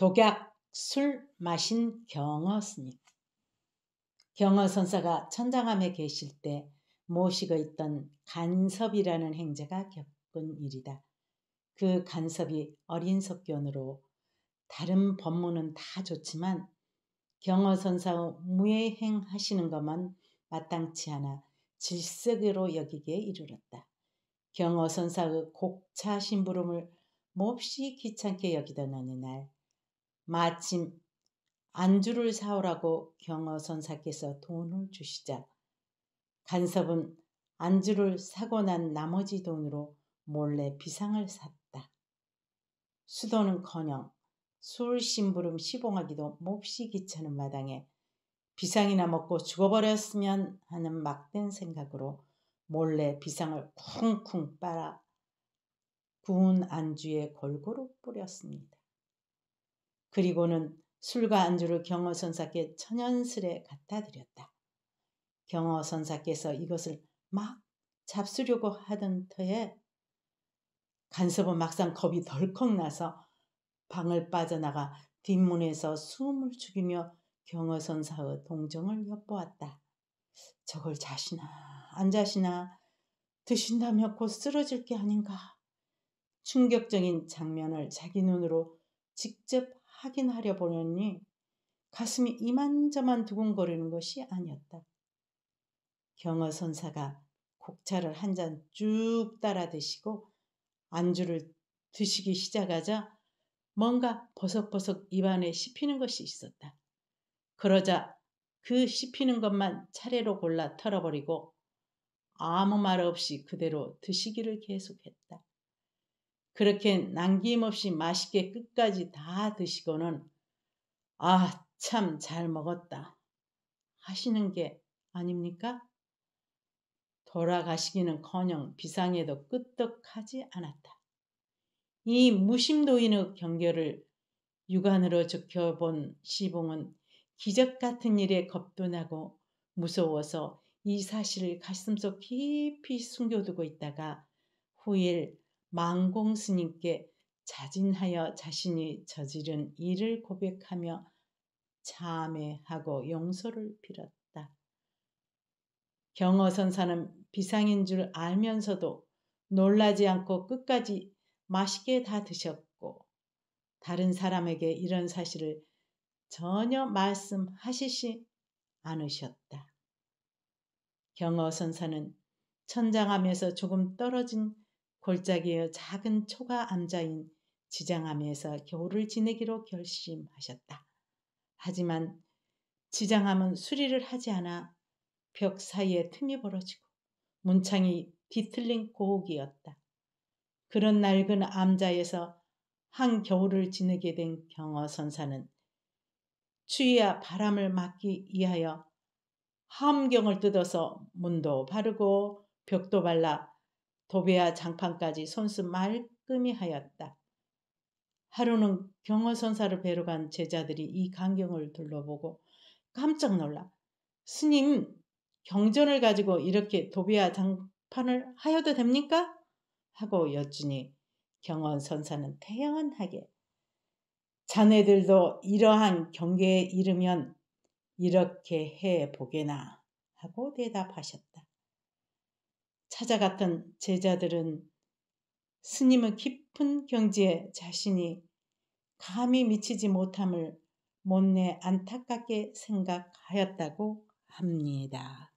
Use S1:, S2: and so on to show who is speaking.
S1: 독약 술 마신 경어 스님. 경어 선사가 천장암에 계실 때 모시고 있던 간섭이라는 행자가 겪은 일이다. 그 간섭이 어린 석견으로 다른 법문은 다 좋지만 경어 선사의 무예행하시는 것만 마땅치 않아 질색으로 여기게 이르렀다. 경어 선사의 곡차 심부름을 몹시 귀찮게 여기던 어느 날 마침 안주를 사오라고 경어 선사께서 돈을 주시자 간섭은 안주를 사고 난 나머지 돈으로 몰래 비상을 샀다. 수도는커녕 술 심부름 시봉하기도 몹시 귀찮은 마당에 비상이나 먹고 죽어버렸으면 하는 막된 생각으로 몰래 비상을 쿵쿵 빨아 구운 안주에 골고루 뿌렸습니다. 그리고는 술과 안주를 경어 선사께 천연스레 갖다 드렸다. 경어 선사께서 이것을 막 잡수려고 하던 터에 간섭은 막상 겁이 덜컥 나서 방을 빠져나가 뒷문에서 숨을 죽이며 경어 선사의 동정을 엿보았다. 저걸 자시나 안 자시나 드신다며 곧 쓰러질 게 아닌가. 충격적인 장면을 자기 눈으로 직접 확인하려 보려니 가슴이 이만저만 두근거리는 것이 아니었다. 경어 선사가 곡차를 한 잔 쭉 따라 드시고 안주를 드시기 시작하자 뭔가 버석버석 입안에 씹히는 것이 있었다. 그러자 그 씹히는 것만 차례로 골라 털어버리고 아무 말 없이 그대로 드시기를 계속했다. 그렇게 남김없이 맛있게 끝까지 다 드시고는 아, 참 잘 먹었다 하시는 게 아닙니까? 돌아가시기는 커녕 비상에도 끄떡하지 않았다. 이 무심도인의 경결을 육안으로 지켜본 시봉은 기적 같은 일에 겁도 나고 무서워서 이 사실을 가슴속 깊이 숨겨두고 있다가 후일 망공 스님께 자진하여 자신이 저지른 일을 고백하며 참회하고 용서를 빌었다. 경어선사는 비상인 줄 알면서도 놀라지 않고 끝까지 맛있게 다 드셨고 다른 사람에게 이런 사실을 전혀 말씀하시지 않으셨다. 경어선사는 천장암에서 조금 떨어진 골짜기의 작은 초가 암자인 지장암에서 겨울을 지내기로 결심하셨다. 하지만 지장암은 수리를 하지 않아 벽 사이에 틈이 벌어지고 문창이 뒤틀린 고옥이었다. 그런 낡은 암자에서 한 겨울을 지내게 된 경어 선사는 추위와 바람을 막기 위하여 함경을 뜯어서 문도 바르고 벽도 발라 도배와 장판까지 손수 말끔히 하였다. 하루는 경허선사를 뵈러 간 제자들이 이 광경을 둘러보고 깜짝 놀라 스님 경전을 가지고 이렇게 도배와 장판을 하여도 됩니까? 하고 여쭈니 경원선사는 태연하게 자네들도 이러한 경계에 이르면 이렇게 해 보게나 하고 대답하셨다. 찾아갔던 제자들은 스님의 깊은 경지에 자신이 감히 미치지 못함을 못내 안타깝게 생각하였다고 합니다.